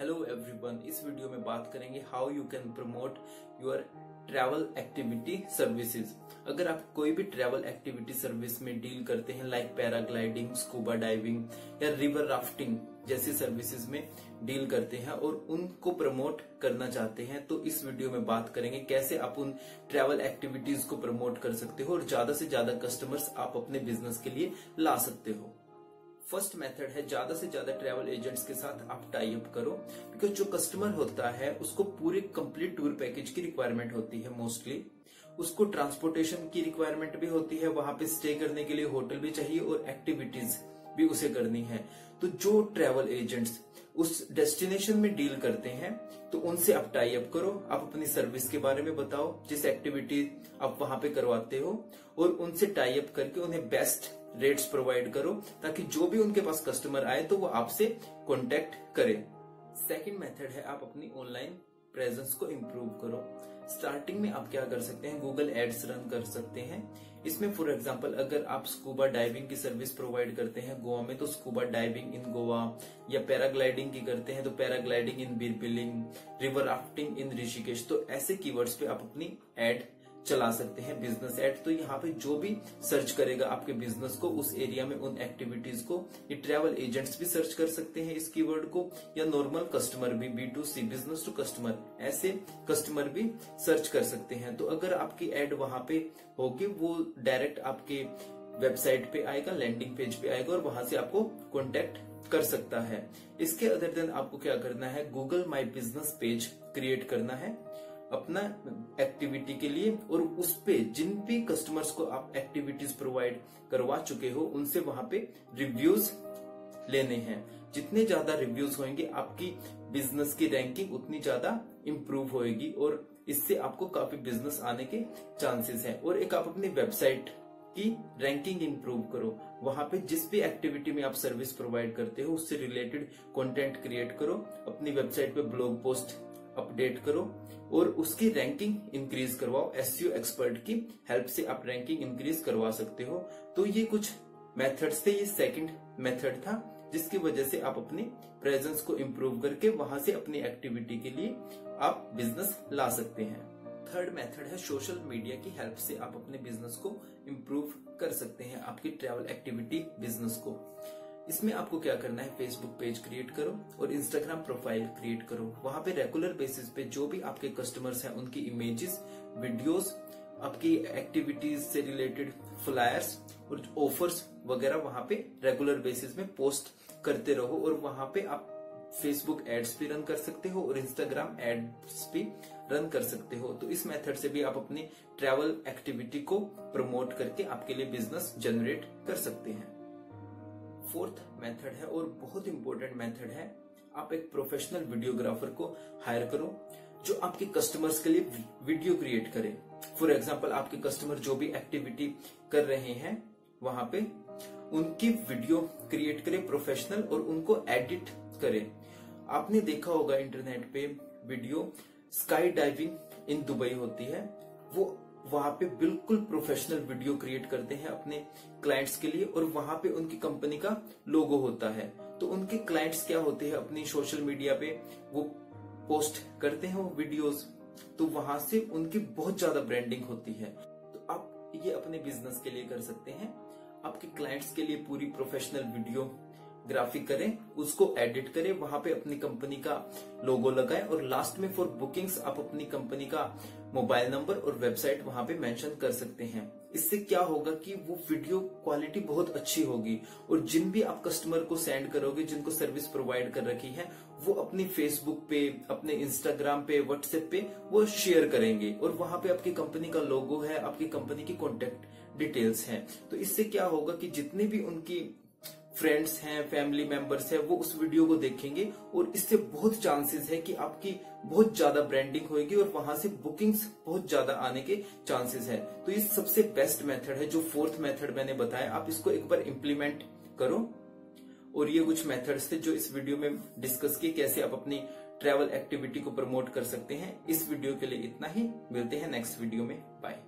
Hello everyone इस video में बात करेंगे how you can promote your travel activity services अगर आप कोई भी ट्रैवल एक्टिविटी सर्विस में डील करते हैं लाइक पैराग्लाइडिंग स्कूबा डाइविंग या रिवर राफ्टिंग जैसी सर्विसेज़ में डील करते हैं और उनको प्रमोट करना चाहते हैं तो इस वीडियो में बात करेंगे कैसे आप उन ट्रैवल एक्टिविटीज़ को प्रमोट कर सकते हो और ज़्यादा से ज़्यादा कस्टमर्स आप अपने बिज़नेस के लिए ला सकते हो। फ़र्स्ट मेथड है, ज़्यादा से ज़्यादा ट्रैवल एजेंट्स के साथ आप टाई अप करो बिकॉज़ जो कस्टमर होता है, उसको पूरे कंप्लीट टूर पैकेज की रिक्वायरमेंट होती है मोस्टली उसको ट्रांसपोर्टेशन की रिक्वायरमेंट भी होती है, वहाँ पे स्टे करने के लिए होटल भी चाहिए और एक्टिविटीज़ भी उसे करनी है। तो जो ट्रैवल एजेंट्स उस डेस्टिनेशन में डील करते हैं तो उनसे आप टाई अप करो, आप अपनी सर्विस के बारे में बताओ, जिस एक्टिविटी आप वहाँ पे करवाते हो, और उनसे टाई अप करके उन्हें बेस्ट रेट्स प्रोवाइड करो, ताकि जो भी उनके पास कस्टमर आए तो वो आपसे कॉन्टेक्ट करे। सेकेंड मेथड है, आप अपनी ऑनलाइन प्रेजेंस को इम्प्रूव करो। स्टार्टिंग में आप क्या कर सकते हैं गूगल एड्स रन कर सकते हैं। इसमें फॉर एग्जांपल अगर आप स्कूबा डाइविंग की सर्विस प्रोवाइड करते हैं गोवा में तो स्कूबा डाइविंग इन गोवा, या पैराग्लाइडिंग की करते हैं तो paragliding in बिरबिलिंग river rafting in Rishikesh तो ऐसे कीवर्ड्स पे आप अपनी एड चला सकते हैं बिज़नेस एड तो यहाँ पे जो भी सर्च करेगा आपके बिज़नेस को, उस एरिया में उन एक्टिविटीज़ को, ये ट्रेवल एजेंट्स भी सर्च कर सकते हैं इस कीवर्ड को, या नॉर्मल कस्टमर भी B to C business to customer ऐसे कस्टमर भी सर्च कर सकते हैं। तो अगर आपकी एड वहाँ पे होगी, वो डायरेक्ट आपके वेबसाइट पे आएगा लैंडिंग पेज पे आएगा, और वहाँ से आपको कॉन्टेक्ट कर सकता है। इसके अदर देन आपको क्या करना है? Google my business page create करना है। अपना एक्टिविटी के लिए और उस पे जिन भी कस्टमर्स को आप एक्टिविटीज़ प्रोवाइड करवा चुके हो, उनसे वहाँ पे रिव्यूज़ लेने हैं। जितने ज़्यादा रिव्यूज़ होंगे, आपकी बिज़नेस की रैंकिंग उतनी ज़्यादा इम्प्रूव होगी और इससे आपको काफ़ी बिज़नेस आने के चांसेस हैं। और एक आप अपनी वेबसाइट की रैंकिंग इंप्रूव करो। वहाँ पे जिस भी एक्टिविटी में आप सर्विस प्रोवाइड करते हो, उससे रिलेटेड कंटेंट क्रिएट करो। अपनी वेबसाइट पे ब्लॉग पोस्ट अपडेट करो और उसकी रैंकिंग इंक्रीज करवाओ। एस एक्सपर्ट की हेल्प से आप रैंकिंग इंक्रीज करवा सकते हो। तो ये कुछ मेथड्स थे, ये सेकंड मेथड था, जिसकी वजह से आप अपने प्रेजेंस को इम्प्रूव करके वहाँ से अपनी एक्टिविटी के लिए आप बिज़नेस ला सकते हैं। थर्ड मेथड है सोशल मीडिया की हेल्प से आप अपने बिज़नेस को इम्प्रूव कर सकते हैं, आपकी ट्रैवल एक्टिविटी बिज़नेस को। इसमें आपको क्या करना है फेसबुक पेज क्रिएट करो और इंस्टाग्राम प्रोफ़ाइल क्रिएट करो। वहाँ पे रेगुलर बेसिस पे जो भी आपके कस्टमर्स हैं, उनकी इमेजेस वीडियोस आपकी एक्टिविटीज़ से रिलेटेड फ्लायर्स और ऑफर्स वगैरह वहाँ पे रेगुलर बेसिस में पोस्ट करते रहो और वहाँ पे आप फेसबुक एड्स भी रन कर सकते हो और इंस्टाग्राम एड्स भी रन कर सकते हो। तो इस मेथड से भी आप अपनी ट्रैवल एक्टिविटी को प्रमोट करके आपके लिए बिज़नेस जनरेट कर सकते हैं। फोर्थ मेथड है और बहुत इंपॉर्टेंट मेथड है। आप एक प्रोफेशनल वीडियोग्राफर को हायर करो, जो आपके कस्टमर्स के लिए वीडियो क्रिएट करे। फॉर एग्ज़ाम्पल आपके कस्टमर जो भी एक्टिविटी कर रहे हैं, वहाँ पे उनकी वीडियो क्रिएट करे प्रोफेशनल और उनको एडिट करे। आपने देखा होगा इंटरनेट पे video sky diving in Dubai होती है। वो वहाँ पे बिल्कुल प्रोफेशनल वीडियो क्रिएट करते हैं अपने क्लाइंट्स के लिए और वहाँ पे उनकी कंपनी का लोगो होता है। तो उनके क्लाइंट्स क्या होते हैं अपनी सोशल मीडिया पे वो पोस्ट करते हैं वो वीडियोस तो वहाँ से उनकी बहुत ज़्यादा ब्रांडिंग होती है। तो आप ये अपने बिज़नेस के लिए कर सकते हैं। आपके क्लाइंट्स के लिए पूरी प्रोफेशनल वीडियो ग्राफिक करें, उसको एडिट करें, वहाँ पे अपनी कंपनी का लोगो लगाएँ और लास्ट में फॉर बुकिंग्स आप अपनी कंपनी का मोबाइल नंबर और वेबसाइट वहाँ पे मेंशन कर सकते हैं। इससे क्या होगा कि वो वीडियो क्वालिटी बहुत अच्छी होगी और जिन भी आप कस्टमर को सेंड करोगे, जिनको सर्विस प्रोवाइड कर रखी है, वो अपनी फेसबुक पे, अपने इंस्टाग्राम पे व्हाट्सएप पे वो शेयर करेंगे और वहाँ पे आपकी कंपनी का लोगो है, आपकी कंपनी की कॉन्टेक्ट डिटेल्स हैं। तो इससे क्या होगा कि जितने भी उनकी फ्रेंड्स हैं फैमिली मेंबर्स हैं, वो उस वीडियो को देखेंगे और इससे बहुत चांसेस है कि आपकी बहुत ज़्यादा ब्रांडिंग होगी और वहाँ से बुकिंग्स बहुत ज़्यादा आने के चांसेस है। तो ये सबसे बेस्ट मेथड है, जो फोर्थ मेथड मैंने बताया, आप इसको एक बार इम्प्लीमेंट करो। और ये कुछ मेथड्स थे जो इस वीडियो में डिस्कस किए, कैसे आप अपनी ट्रेवल एक्टिविटी को प्रमोट कर सकते हैं। इस वीडियो के लिए इतना ही, मिलते हैं नेक्स्ट वीडियो में। बाय